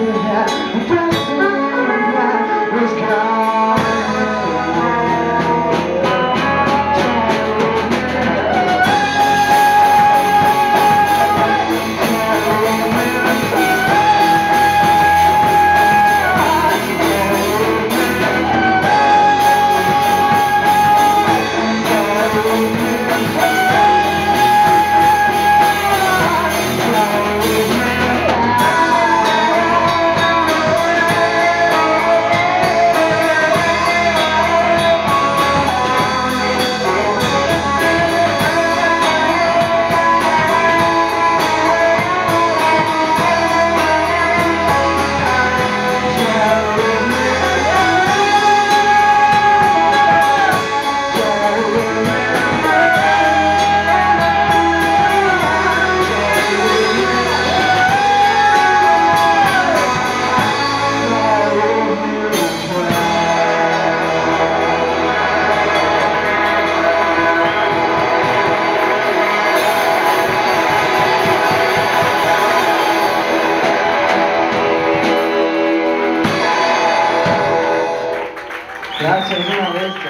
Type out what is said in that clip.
you have Gracias una vez.